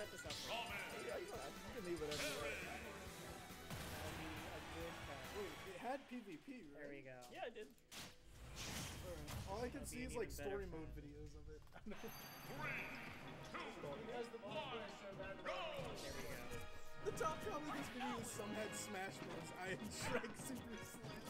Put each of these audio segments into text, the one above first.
set this up. Yeah, you can leave it. Wait, it had PvP, right? there we go. Yeah, I did. All I can see is like story mode videos of it. You guys the one. Go. the top comment of this video is some had Smash Bros. I am Shrek Super Slam.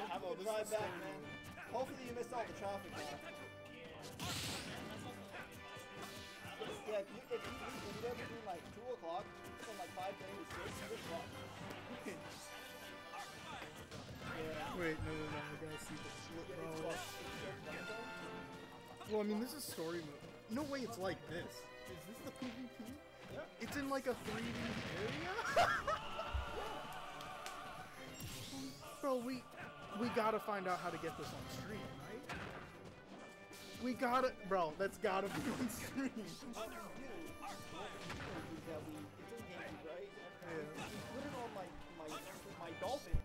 Oh, he's going I'm drive back, man. Hopefully you missed all the traffic. Yeah, if you, if you, go between like 2 o'clock and like 5 to 6, you're fucked. yeah. Wait, no, no, no, I gotta see this. Bro. Well, I mean, this is story mode. No way it's like this. Is this the PvP? It's in like a 3D area? Bro, we we gotta find out how to get this on stream, right? We gotta, bro. That's gotta be on stream. What we do is that we, it's in game, right? Yeah. Put it on my, my, my dolphin.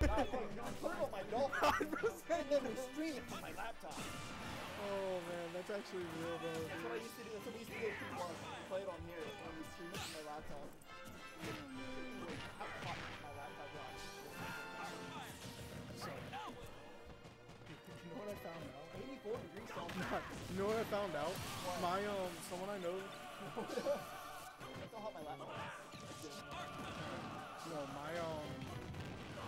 God, wait, put it on my dolphin. and then we stream it to my laptop. Oh man, that's actually real though. That's what I used to do. That's what we used to do You know what I found out? My um, someone I know, my laptop no, my um,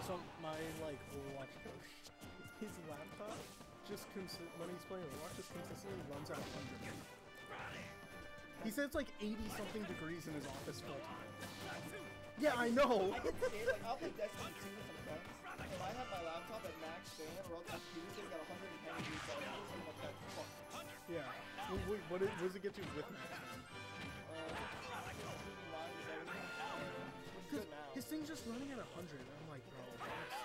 some my like his laptop just when he's playing Overwatch just consistently runs at 100. He said it's like 80 something degrees in his office full time. Yeah, I know. I get scared, like I'll play Destiny 2 with some and I have my laptop at max fan or using at 110 degrees I'm like, that's fucked. Yeah. Wait, wait what, did, what does it get you with max? Uh, good. His thing's just running at 100. I'm like, bro,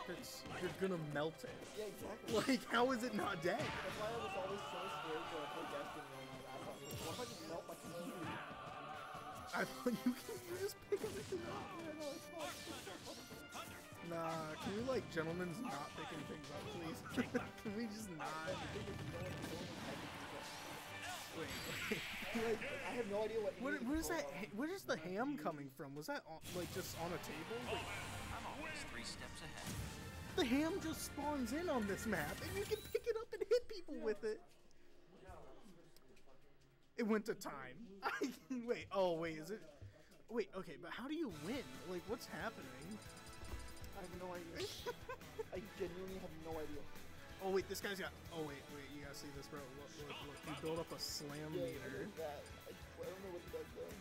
that's, that's you're gonna melt it. Yeah, exactly. Like, how is it not dead? That's why I was always so scared to play Destiny on my laptop. Like, What if I just melt my computer? I thought you can you just pick everything up. I know, it's. Nah, can we like gentlemen's not picking things up, please? can we just not? Like, I have no idea what. What, any of what these is that? are. ha- Where is the ham coming from? Was that on, like just on a table? Like, I'm always three steps ahead. the ham just spawns in on this map, and you can pick it up and hit people with it. It went to time. I can, wait. Oh wait, is it? Wait. Okay, but how do you win? Like, what's happening? I have no idea. I genuinely have no idea. Oh wait, this guy's got. Oh wait, wait. You gotta see this, bro. Look, look, look. He built up a slam Yeah, meter. what is that? I, I don't know what he does though.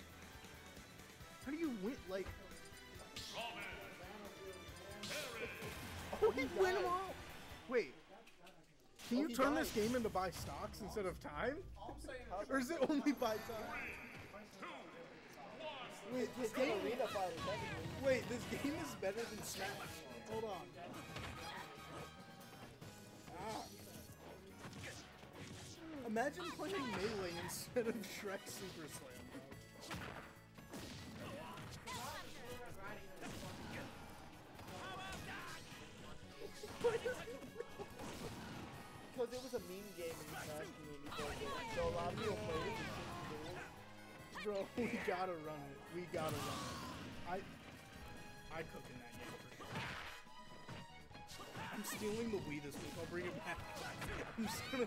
How do you win? Like, Oh, he oh, he win them all. Wait. Can Oh, you turn died. this game into buy stocks instead of time? Or is it only buy time? Wait, this game. arena fighter, technically. Wait, this game is better than Smash. Hold on. Imagine playing Melee instead of Shrek Super Slam. Because it was a meme game in the Smash community. So a lot of people played it. Bro, we gotta run it. We gotta run it. I I cook in that game for sure. I'm stealing the Wii this week. I'll bring it back. I'm just gonna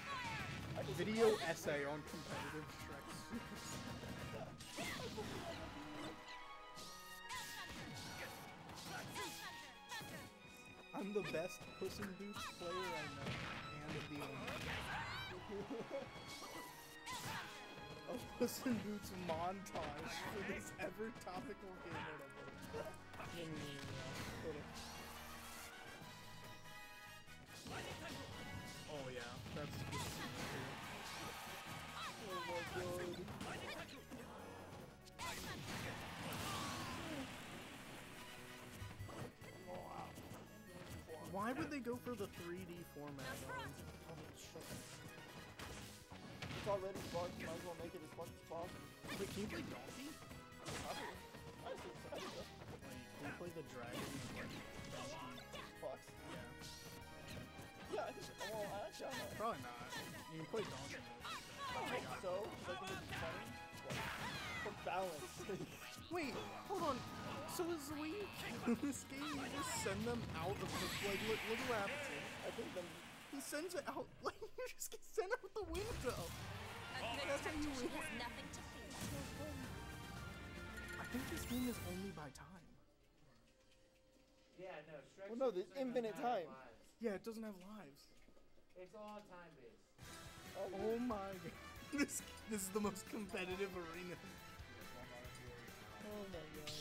Video essay on competitive Shrek I'm the best Puss in Boots player I know, and the only. A Puss in Boots montage for this ever topical game on. Oh yeah, that's just Why would they go for the 3D format? It's already bugged, might as well make it as much as possible. Wait, can you play Donkey? Probably. I see, I see that. Like, can you play the dragon? Fox. Yeah. Yeah, I think. Well, actually. Probably not. You can play Donkey. I hope so. Like, it funny. For balance. Wait, hold on. So is the way you this game, you just send them out of the like look, look at what happens. I think them. He sends it out like you just get sent out the window. That's how you win. nothing to fear. I think this game is only by time. Yeah, no, Shrek Well, no, Super there's infinite doesn't time. Yeah, it doesn't have lives. It's all time based. Oh, Oh my god. This this is the most competitive arena. oh my god.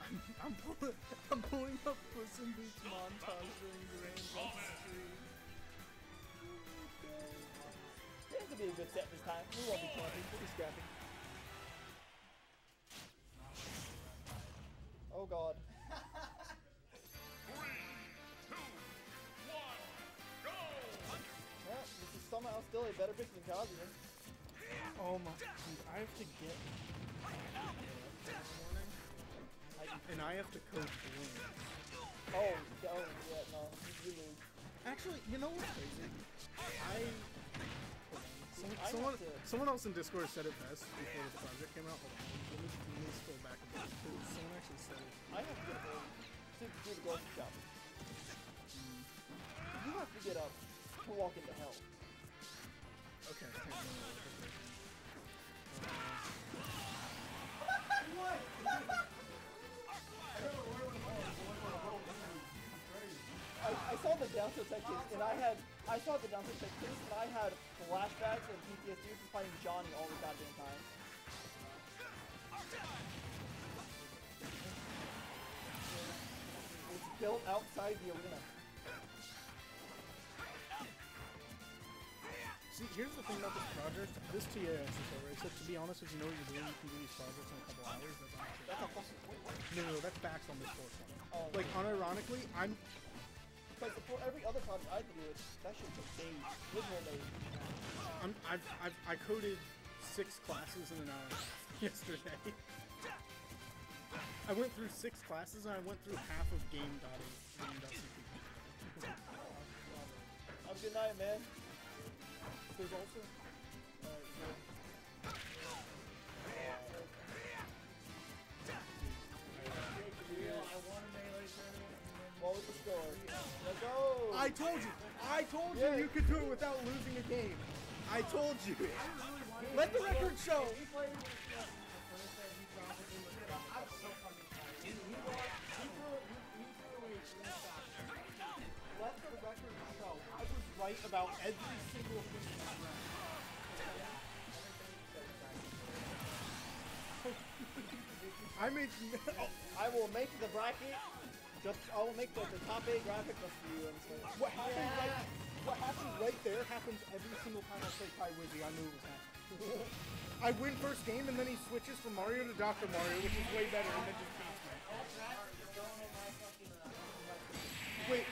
I'm, I'm pulling I'm pulling up Puss in Boots montage during Grand on stream. Seems to be a good set this time. We won't be camping. We'll be scrapping. Better pick than Kazuya. Oh my dude, I have to get. I, and I have to coach Bloom. Oh, oh, yeah, no. You lose. Actually, you know what's crazy? I some, I someone to- someone else in Discord said it best before this project came out. Hold on, let me, let me scroll back a bit. 'cause Someone actually said it. I have to get up to do the grocery shopping. You have to get up to walk into hell. Okay. I, saw the downstairs section and I had I saw the downstairs section and I had flashbacks and PTSD from fighting Johnny all the goddamn time. It's built outside the arena. Here's the thing about this project. This TA exercise, right? So to be honest, if you know what you're doing, you can do these projects in a couple hours. That's not true. That's a No, no, that's facts on this course. Oh, Like, unironically, I'm But for every other project I do it, that shit took days, literal days. I'm, I've, I've, I coded six classes in an hour yesterday. I went through six classes and I went through half of game dotting. Game.cpp. Have a good night, man. Also. The score? Let's go! I told you! I told you you could do it without losing a game! I told you! Let the record show! Right about every single thing in that round. I made. Oh, I will make the bracket. Just I will make the, the top eight graphic just for you and so. what happened right? What happened right there happens every single time I play Kai Wizzy. I knew it was happening. I win first game and then he switches from Mario to Dr. Mario, which is way better, and then just beats me. Wait,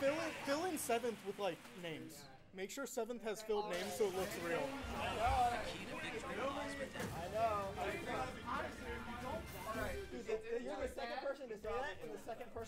fill in, fill in seventh with like names. Make sure seventh has filled names so it looks real. I know. Key to victory lies. I know. Dude, the- you're the second person to say that, and the second person